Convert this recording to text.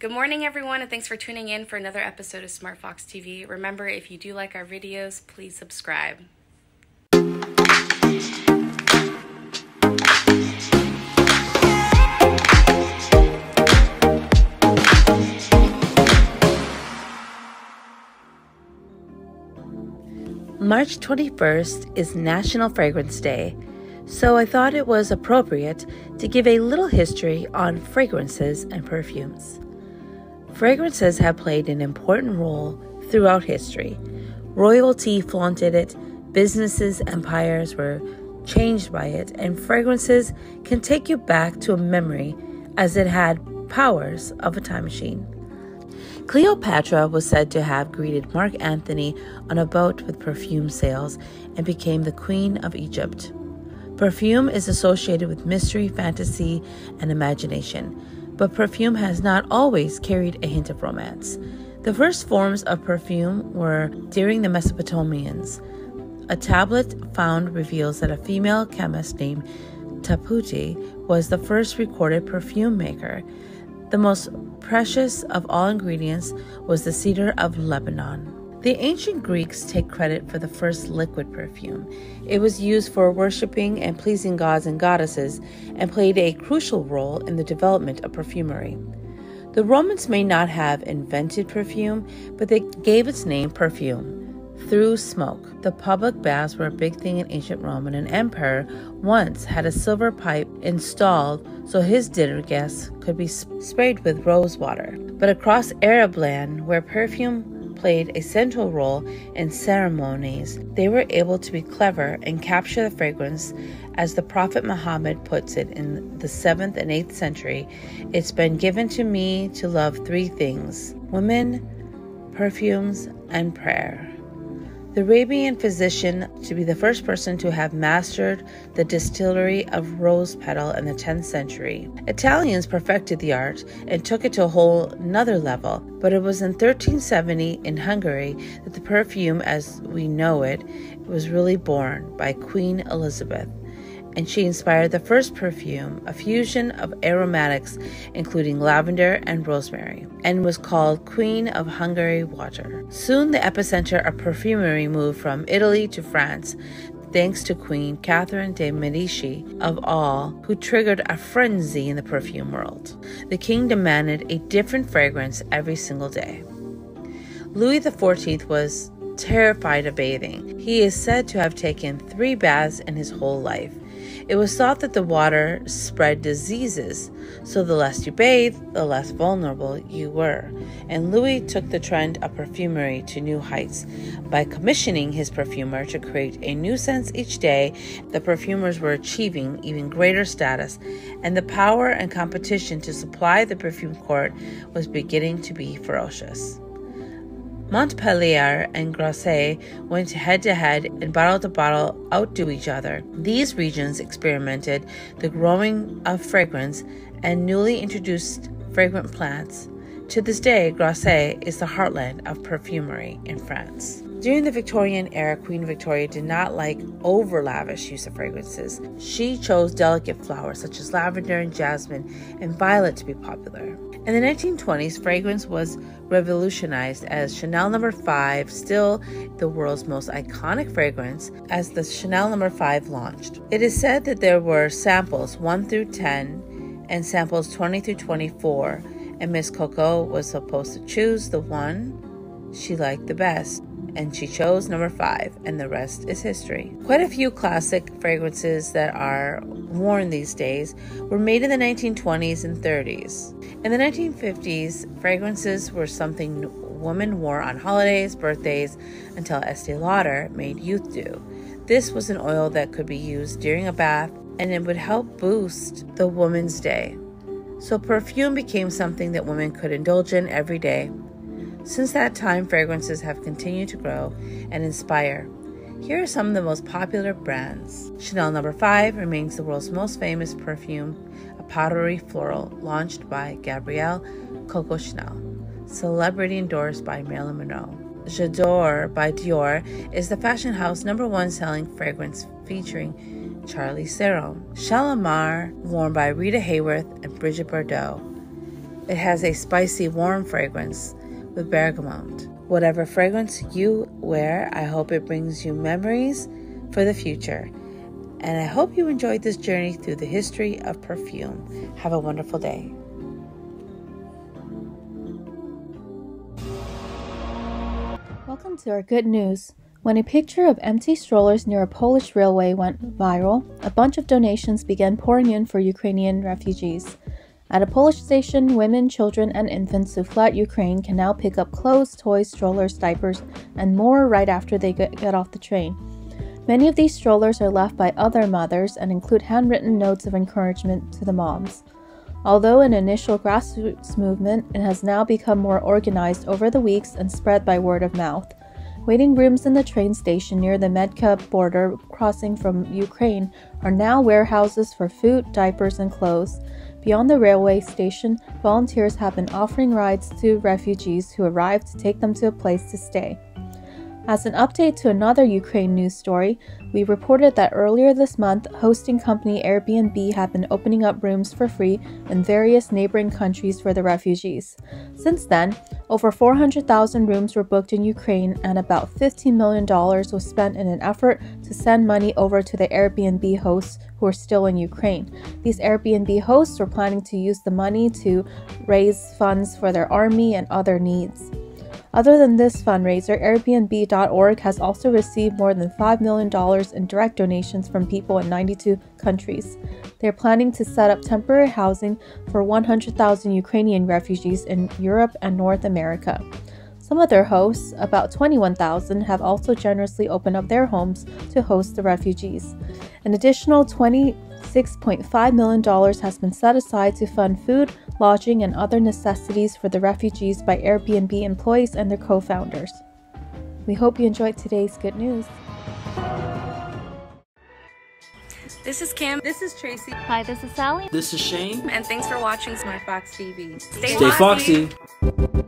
Good morning, everyone, and thanks for tuning in for another episode of Smart Fox TV. Remember, if you do like our videos, please subscribe. March 21st is National Fragrance Day, so I thought it was appropriate to give a little history on fragrances and perfumes. Fragrances have played an important role throughout history. Royalty flaunted it, businesses, empires were changed by it, and fragrances can take you back to a memory as it had powers of a time machine. Cleopatra was said to have greeted Mark Antony on a boat with perfume sails and became the Queen of Egypt. Perfume is associated with mystery, fantasy, and imagination, but perfume has not always carried a hint of romance. The first forms of perfume were during the Mesopotamians. A tablet found reveals that a female chemist named Taputi was the first recorded perfume maker. The most precious of all ingredients was the cedar of Lebanon. The ancient Greeks take credit for the first liquid perfume. It was used for worshiping and pleasing gods and goddesses and played a crucial role in the development of perfumery. The Romans may not have invented perfume, but they gave its name perfume through smoke. The public baths were a big thing in ancient Rome, and an emperor once had a silver pipe installed so his dinner guests could be sprayed with rose water. But across Arab land, where perfume played a central role in ceremonies, they were able to be clever and capture the fragrance. As the Prophet Muhammad puts it in the 7th and 8th century, it's been given to me to love three things women, perfumes, and prayer. The Arabian physician to be the first person to have mastered the distillery of rose petal in the 10th century. Italians perfected the art and took it to a whole another level, but it was in 1370 in Hungary that the perfume as we know it was really born by Queen Elizabeth and she inspired the first perfume, a fusion of aromatics including lavender and rosemary, and was called Queen of Hungary Water. Soon the epicenter of perfumery moved from Italy to France, thanks to Queen Catherine de' Medici, of all, who triggered a frenzy in the perfume world. The king demanded a different fragrance every single day. Louis XIV was terrified of bathing. He is said to have taken three baths in his whole life. It was thought that the water spread diseases, so the less you bathed, the less vulnerable you were. And Louis took the trend of perfumery to new heights. By commissioning his perfumer to create a new scent each day, the perfumers were achieving even greater status, and the power and competition to supply the perfume court was beginning to be ferocious. Montpellier and Grasse went head to head and bottle to bottle outdo each other. These regions experimented the growing of fragrance and newly introduced fragrant plants. To this day, Grasse is the heartland of perfumery in France. During the Victorian era, Queen Victoria did not like over lavish use of fragrances. She chose delicate flowers such as lavender and jasmine and violet to be popular. In the 1920s, fragrance was revolutionized as Chanel No. 5, still the world's most iconic fragrance, as the Chanel No. 5 launched. It is said that there were samples 1 through 10 and samples 20 through 24, and Miss Coco was supposed to choose the one she liked the best and she chose number five, and the rest is history. Quite a few classic fragrances that are worn these days were made in the 1920s and 30s. In the 1950s, fragrances were something women wore on holidays, birthdays, until Estee Lauder made Youth Dew. This was an oil that could be used during a bath and it would help boost the woman's day. So, perfume became something that women could indulge in every day since that time, fragrances have continued to grow and inspire. Here are some of the most popular brands. Chanel No. 5 remains the world's most famous perfume, a powdery floral launched by Gabrielle Coco Chanel, celebrity endorsed by Marilyn Monroe. J'adore by Dior is the fashion house number one selling fragrance featuring Charlize Theron. Shalimar, worn by Rita Hayworth and Brigitte Bardot. It has a spicy, warm fragrance with bergamot. Whatever fragrance you wear, I hope it brings you memories for the future. And I hope you enjoyed this journey through the history of perfume. Have a wonderful day. Welcome to our good news. When a picture of empty strollers near a Polish railway went viral, a bunch of donations began pouring in for Ukrainian refugees. At a Polish station, women, children, and infants who fled Ukraine can now pick up clothes, toys, strollers, diapers, and more right after they get off the train. Many of these strollers are left by other mothers and include handwritten notes of encouragement to the moms. Although an initial grassroots movement, it has now become more organized over the weeks and spread by word of mouth. Waiting rooms in the train station near the Medyka border crossing from Ukraine are now warehouses for food, diapers, and clothes. Beyond the railway station, volunteers have been offering rides to refugees who arrive to take them to a place to stay. As an update to another Ukraine news story, we reported that earlier this month, hosting company Airbnb had been opening up rooms for free in various neighboring countries for the refugees. Since then, over 400,000 rooms were booked in Ukraine and about $15 million was spent in an effort to send money over to the Airbnb hosts who are still in Ukraine. These Airbnb hosts were planning to use the money to raise funds for their army and other needs. Other than this fundraiser, Airbnb.org has also received more than $5 million in direct donations from people in 92 countries. They are planning to set up temporary housing for 100,000 Ukrainian refugees in Europe and North America. Some of their hosts, about 21,000, have also generously opened up their homes to host the refugees. An additional 26.5 million dollars has been set aside to fund food, lodging, and other necessities for the refugees by Airbnb employees and their co founders. We hope you enjoyed today's good news. This is Kim. This is Tracy. Hi, this is Sally. This is Shane. And thanks for watching Smart Fox TV. Stay, Stay foxy. foxy.